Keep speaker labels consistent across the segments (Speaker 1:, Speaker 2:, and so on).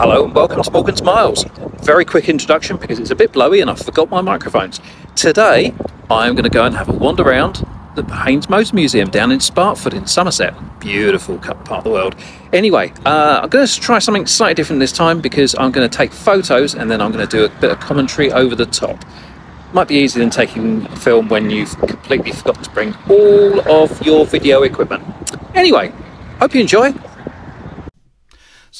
Speaker 1: Hello and welcome to Morgan's Miles. Very quick introduction because it's a bit blowy and I forgot my microphones. Today I'm going to go and have a wander around the Haynes Motor Museum down in Sparkford in Somerset. Beautiful part of the world. Anyway, uh, I'm going to try something slightly different this time because I'm going to take photos and then I'm going to do a bit of commentary over the top. Might be easier than taking film when you've completely forgotten to bring all of your video equipment. Anyway, hope you enjoy.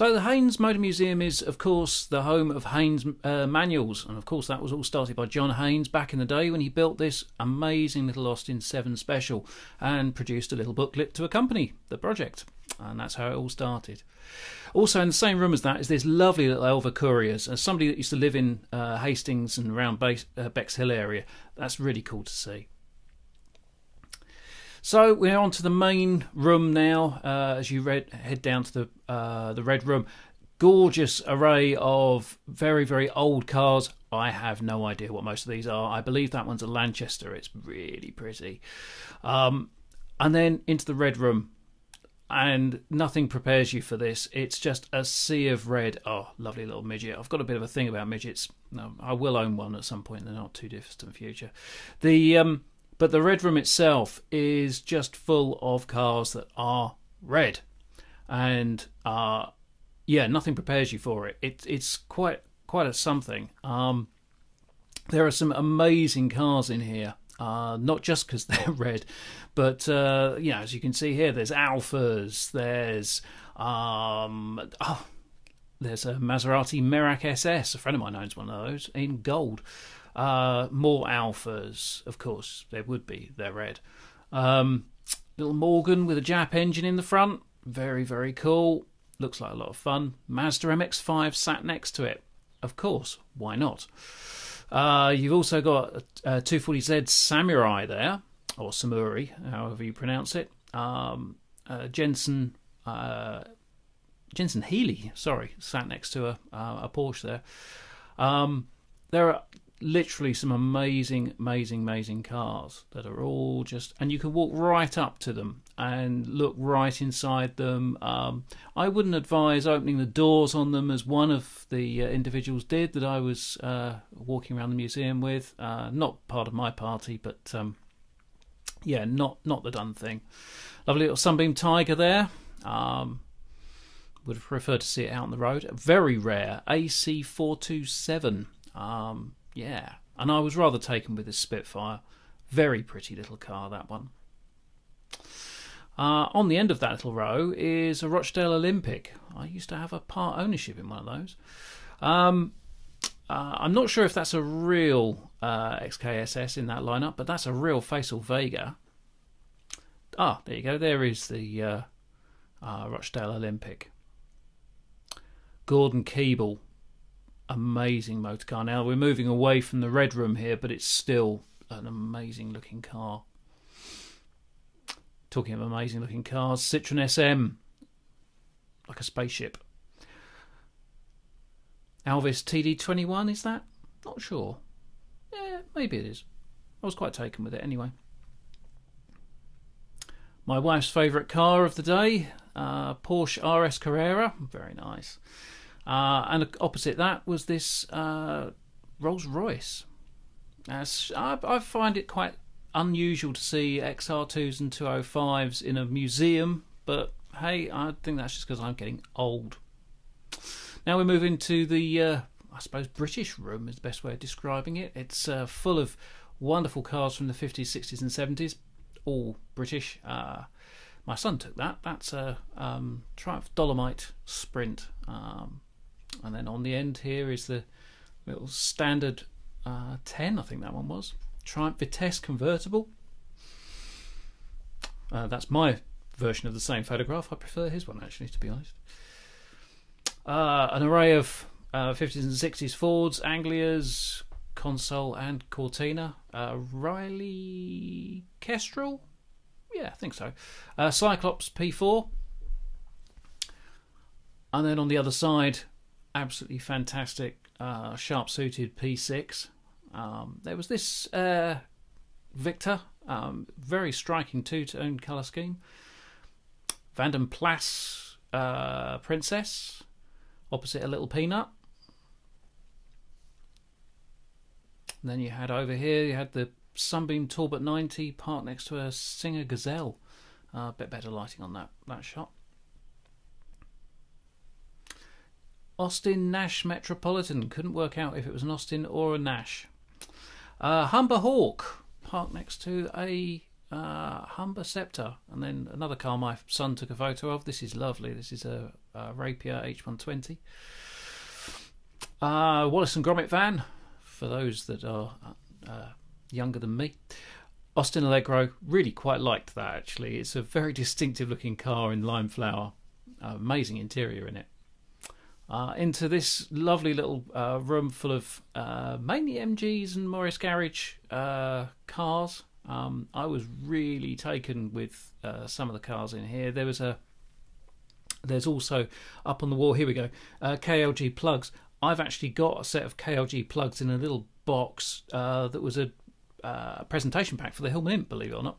Speaker 1: So the Haynes Motor Museum is, of course, the home of Haynes uh, manuals, and of course that was all started by John Haynes back in the day when he built this amazing little Austin 7 special and produced a little booklet to accompany the project, and that's how it all started. Also in the same room as that is this lovely little Elva Couriers, as somebody that used to live in uh, Hastings and around uh, Bexhill area, that's really cool to see. So we're on to the main room now. Uh, as you read, head down to the uh, the red room. Gorgeous array of very very old cars. I have no idea what most of these are. I believe that one's a Lanchester. It's really pretty. Um, and then into the red room, and nothing prepares you for this. It's just a sea of red. Oh, lovely little midget. I've got a bit of a thing about midgets. No, I will own one at some point in the not too distant future. The um, but the red room itself is just full of cars that are red, and uh, yeah, nothing prepares you for it. it it's quite quite a something. Um, there are some amazing cars in here. Uh, not just because they're red, but uh, you know, as you can see here, there's Alfas, there's um, oh, there's a Maserati Merak SS. A friend of mine owns one of those in gold. Uh, more Alfas, of course, there would be. They're red. Um, little Morgan with a Jap engine in the front. Very, very cool. Looks like a lot of fun. Mazda MX5 sat next to it. Of course, why not? Uh, you've also got a 240Z Samurai there, or Samuri, however you pronounce it. Um, uh, Jensen uh, Jensen Healey, sorry, sat next to a, uh, a Porsche there. Um, there are literally some amazing, amazing, amazing cars that are all just, and you can walk right up to them and look right inside them. Um, I wouldn't advise opening the doors on them as one of the uh, individuals did that I was uh, walking around the museum with. Uh, not part of my party, but um, yeah, not not the done thing. Lovely little Sunbeam Tiger there. Um, would have preferred to see it out on the road. Very rare AC427. Um, yeah, and I was rather taken with this Spitfire. Very pretty little car, that one. Uh, on the end of that little row is a Rochdale Olympic. I used to have a part ownership in one of those. Um, uh, I'm not sure if that's a real uh, XKSS in that lineup, but that's a real Facel Vega. Ah, there you go. There is the uh, uh, Rochdale Olympic. Gordon Keeble amazing motor car. Now we're moving away from the red room here, but it's still an amazing looking car. Talking of amazing looking cars, Citroen SM, like a spaceship. Alvis TD21, is that? Not sure. Yeah, maybe it is. I was quite taken with it anyway. My wife's favourite car of the day, uh, Porsche RS Carrera. Very nice. Uh, and opposite that was this uh, Rolls Royce. I, I, find it quite unusual to see XR2s and 205s in a museum, but hey, I think that's just because I'm getting old. Now we move into the, uh, I suppose, British room is the best way of describing it. It's uh, full of wonderful cars from the 50s, 60s, and 70s, all British. Uh, my son took that. That's a um, Triumph Dolomite Sprint. Um, and then on the end here is the little standard uh, 10, I think that one was. Triumph Vitesse convertible. Uh, that's my version of the same photograph. I prefer his one actually, to be honest. Uh, an array of 50s uh, and 60s Fords, Anglias, Consul, and Cortina. Uh, Riley Kestrel? Yeah, I think so. Uh, Cyclops P4. And then on the other side, absolutely fantastic, uh, sharp suited P6. Um, there was this uh, Victor, um, very striking two tone colour scheme. Vanden Plas uh, Princess. opposite a little peanut. And then you had over here, you had the Sunbeam Talbot 90 parked next to a Singer Gazelle. A uh, bit better lighting on that, that shot. Austin Nash Metropolitan. Couldn't work out if it was an Austin or a Nash. Uh, Humber Hawk parked next to a uh, Humber Sceptre, and then another car my son took a photo of. This is lovely. This is a, a Rapier H120. Uh, Wallace and Gromit van, for those that are uh, younger than me. Austin Allegro, really quite liked that actually. It's a very distinctive looking car in lime flower. Amazing interior in it. Uh, into this lovely little uh, room full of uh, mainly MGs and Morris Garage uh, cars. Um, I was really taken with uh, some of the cars in here. There was a, there's also up on the wall. Here we go, uh, KLG plugs. I've actually got a set of KLG plugs in a little box that was a presentation pack for the Hillman Imp, believe it or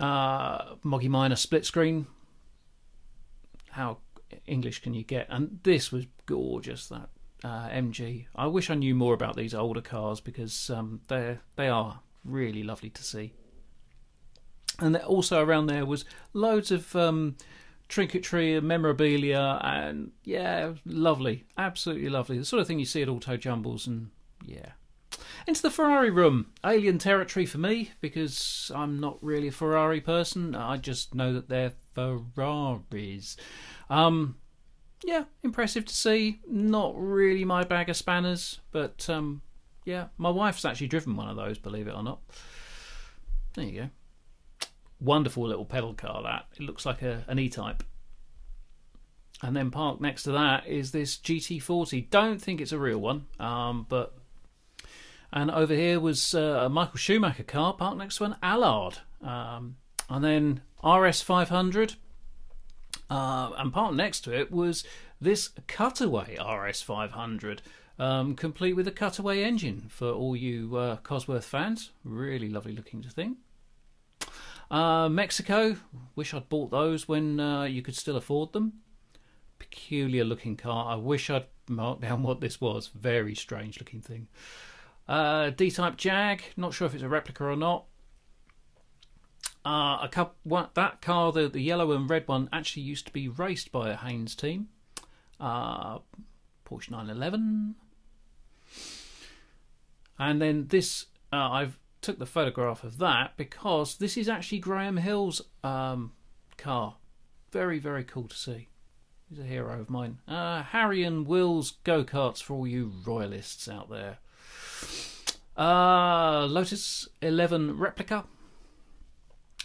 Speaker 1: not. Moggy Minor split screen. How English can you get? And this was gorgeous. That uh, MG. I wish I knew more about these older cars because um, they they are really lovely to see. And also around there was loads of um, trinketry and memorabilia, and yeah, lovely, absolutely lovely. The sort of thing you see at Auto Jumbles, and yeah. Into the Ferrari room, alien territory for me because I'm not really a Ferrari person. I just know that they're Ferraris. Um, yeah, impressive to see. Not really my bag of spanners, but um, yeah, my wife's actually driven one of those, believe it or not. There you go. Wonderful little pedal car, that. It looks like a, an E type. And then parked next to that is this GT40. Don't think it's a real one, um, but. And over here was uh, a Michael Schumacher car parked next to an Allard. Um, and then RS500 uh, and part next to it was this Cutaway RS500, um, complete with a cutaway engine for all you uh, Cosworth fans. Really lovely looking thing. Uh, Mexico, wish I'd bought those when uh, you could still afford them. Peculiar looking car. I wish I'd marked down what this was. Very strange looking thing. Uh, D-Type Jag, not sure if it's a replica or not. Uh, a couple, one, that car, the, the yellow and red one, actually used to be raced by a Haynes team. Uh, Porsche 911. And then this, uh, I've took the photograph of that because this is actually Graham Hill's um, car. Very, very cool to see. He's a hero of mine. Uh, Harry and Will's go karts for all you royalists out there. Uh, Lotus 11 replica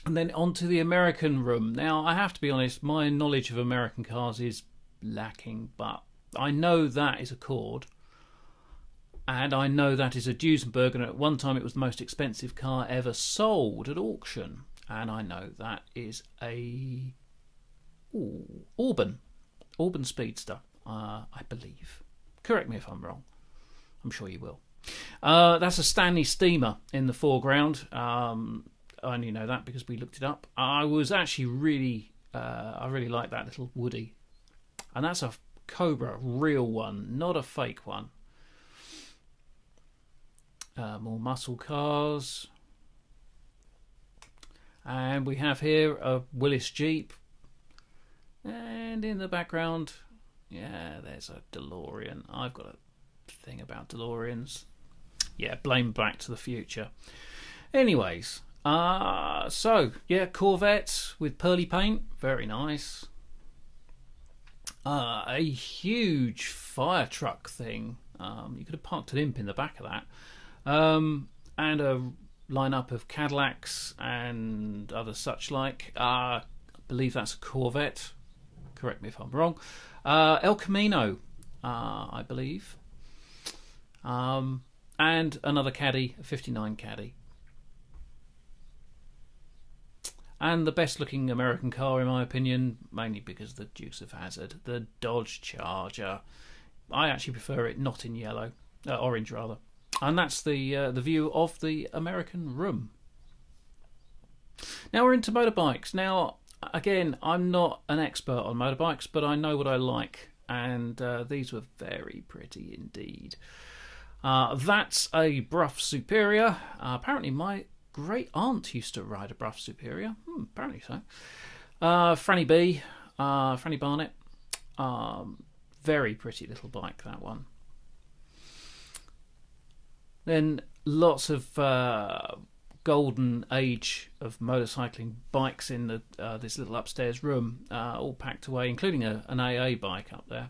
Speaker 1: and then onto the American room. Now, I have to be honest, my knowledge of American cars is lacking, but I know that is a Cord, and I know that is a Duesenberg, and at one time it was the most expensive car ever sold at auction, and I know that is a ooh, Auburn, Auburn Speedster, uh, I believe. Correct me if I'm wrong. I'm sure you will. Uh, that's a Stanley Steamer in the foreground. Um, I only know that because we looked it up. I was actually really, uh, I really like that little Woody, and that's a Cobra, real one, not a fake one. Uh, more muscle cars, and we have here a Willys Jeep, and in the background, yeah, there's a DeLorean. I've got a thing about DeLoreans. Yeah, blame Back to the Future. Anyways, uh, so, yeah, Corvette with pearly paint, very nice. Uh, a huge fire truck thing. Um, you could have parked an imp in the back of that. Um, and a lineup of Cadillacs and other such like. Uh, I believe that's a Corvette. Correct me if I'm wrong. Uh, El Camino, uh, I believe. Um, and another caddy, a 59 caddy. And the best looking American car, in my opinion, mainly because of the Dukes of Hazzard, the Dodge Charger. I actually prefer it not in yellow, uh, orange rather, and that's the uh, the view of the American room. Now we're into motorbikes. Now again, I'm not an expert on motorbikes, but I know what I like, and uh, these were very pretty indeed. Uh, that's a Brough Superior. Uh, apparently, my great aunt used to ride a Brough Superior. Hmm, apparently so. Uh, Franny B, uh, Franny Barnett. Um, very pretty little bike, that one. Then lots of uh, golden age of motorcycling bikes in the, uh, this little upstairs room, uh, all packed away, including a, an AA bike up there.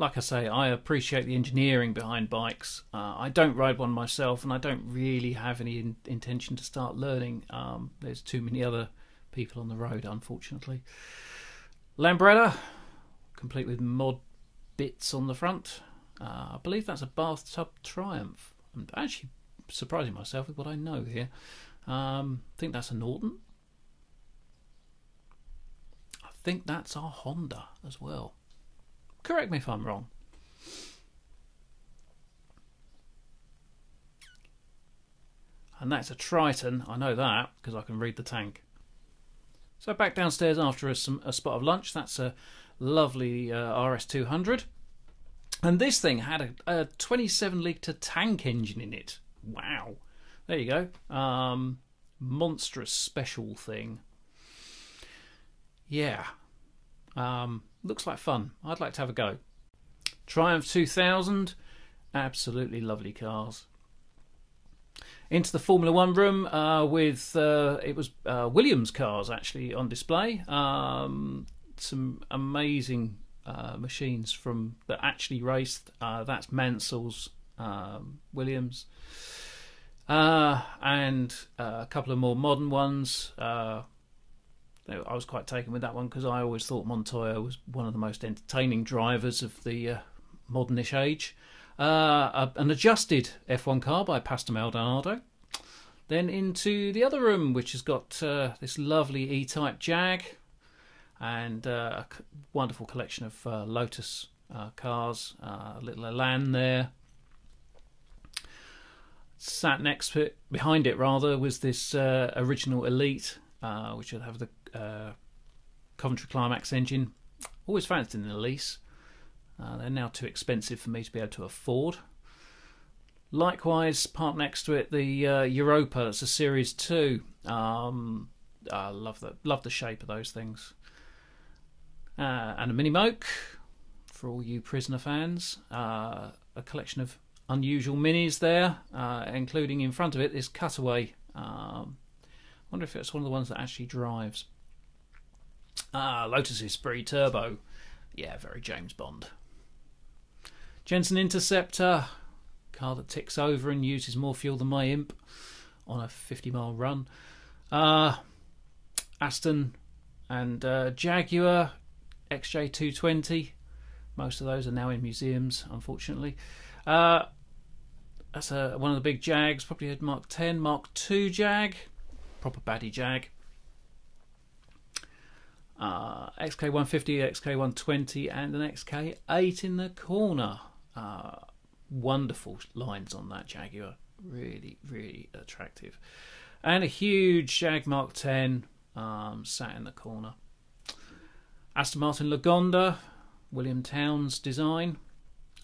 Speaker 1: Like I say, I appreciate the engineering behind bikes. Uh, I don't ride one myself, and I don't really have any in- intention to start learning. Um, there's too many other people on the road, unfortunately. Lambretta, complete with mod bits on the front. Uh, I believe that's a bathtub Triumph. I'm actually surprising myself with what I know here. Um, I think that's a Norton. I think that's our Honda as well. Correct me if I'm wrong. And that's a Triton. I know that because I can read the tank. So back downstairs after a, some, a spot of lunch. That's a lovely uh, RS200. And this thing had a, a 27 litre tank engine in it. Wow. There you go. Um, monstrous special thing. Yeah. Um, looks like fun. I'd like to have a go. Triumph 2000. Absolutely lovely cars. Into the Formula One room uh, with uh, it was uh, Williams cars actually on display. Um, some amazing uh, machines from that actually raced. Uh, that's Mansell's um, Williams, uh, and uh, a couple of more modern ones. Uh, I was quite taken with that one because I always thought Montoya was one of the most entertaining drivers of the modernish age. an adjusted F1 car by Pastor Maldonado. Then into the other room, which has got this lovely E-Type Jag and uh, a wonderful collection of uh, Lotus uh, cars. Uh, a little Elan there. Sat next to it, behind it rather, was this uh, original Elite, which would have the Coventry Climax engine. Always fancied in an Elise. they're now too expensive for me to be able to afford. Likewise, part next to it, the uh, Europa. That's a Series Two. Um, I love the love the shape of those things uh, and a mini moke for all you prisoner fans. Uh, a collection of unusual minis there, uh, including in front of it this cutaway. Um, wonder if it's one of the ones that actually drives. Ah, Lotus Esprit Turbo. Yeah, very James Bond. Jensen Interceptor, car that ticks over and uses more fuel than my imp on a 50 mile run. Uh, Aston and uh, Jaguar XJ220. Most of those are now in museums, unfortunately. Uh, that's a, one of the big Jags, probably a Mark 10, Mark 2 Jag, proper baddie Jag. Uh, XK150, XK120, and an XK8 in the corner. Uh, wonderful lines on that Jaguar, really, really attractive. And a huge Jag Mark 10 um, sat in the corner. Aston Martin Lagonda, William Towns design,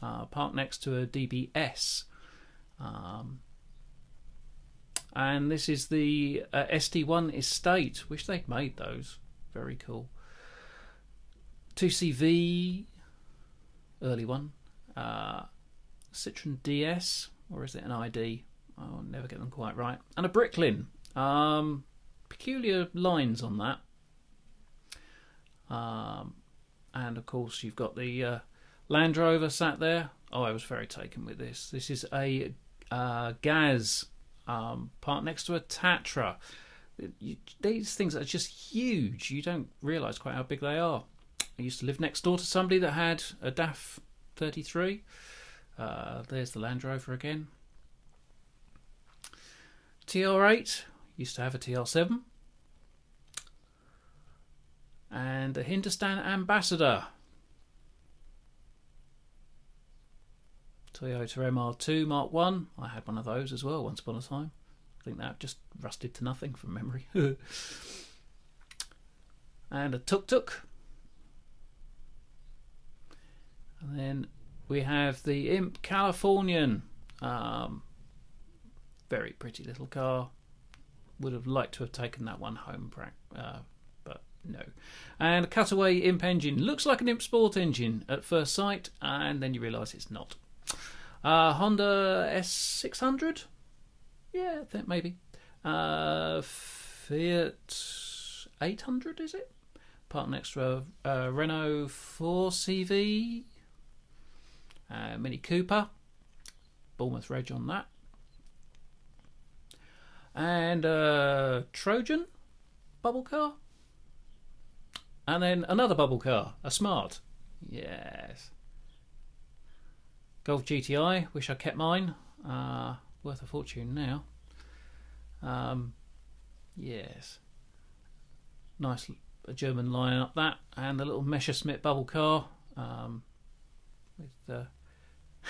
Speaker 1: uh, parked next to a DBS. Um, and this is the uh, SD1 Estate. Wish they'd made those. Very cool. 2CV, early one. Uh, Citroen DS, or is it an ID? I'll never get them quite right. And a Bricklin. Um, peculiar lines on that. Um, and of course, you've got the uh, Land Rover sat there. Oh, I was very taken with this. This is a uh, Gaz um, part next to a Tatra. You, these things are just huge. You don't realise quite how big they are. I used to live next door to somebody that had a DAF 33. Uh, there's the Land Rover again. TR8 used to have a TR7 and a Hindustan Ambassador. Toyota MR2 Mark 1. I had one of those as well once upon a time. Think that just rusted to nothing from memory. and a tuk tuk. And then we have the Imp Californian. Um, very pretty little car. Would have liked to have taken that one home, uh, but no. And a cutaway Imp engine. Looks like an Imp Sport engine at first sight, and then you realise it's not. Uh, Honda S600? Yeah, I think maybe. Uh, Fiat 800, is it? Part and extra a Renault 4CV, uh, Mini Cooper, Bournemouth Reg on that, and uh, Trojan bubble car, and then another bubble car, a Smart. Yes. Golf GTI. Wish I kept mine. Uh, worth a fortune now. Um, yes. Nice a German line up that, and a little Messerschmitt bubble car um, with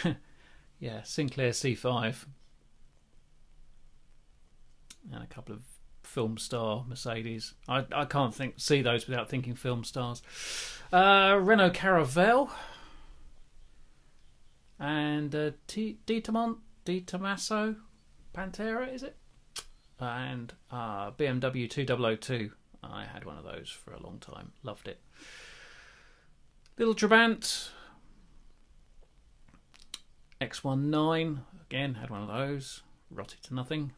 Speaker 1: uh, yeah Sinclair C5 and a couple of film star Mercedes. I I can't think see those without thinking film stars. Uh, Renault Caravelle and uh, T- De Tomaso Pantera is it? And uh, BMW 2002. I had one of those for a long time. Loved it. Little Trabant. X19. Again, had one of those. Rotted to nothing.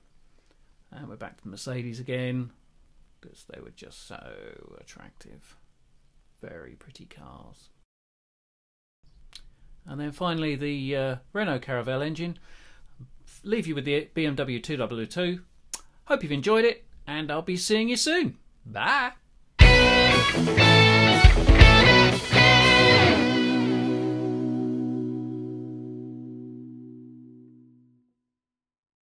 Speaker 1: And we're back to Mercedes again. Because they were just so attractive. Very pretty cars. And then finally the uh, Renault Caravelle engine. Leave you with the BMW 2W2. Hope you've enjoyed it, and I'll be seeing you soon. Bye.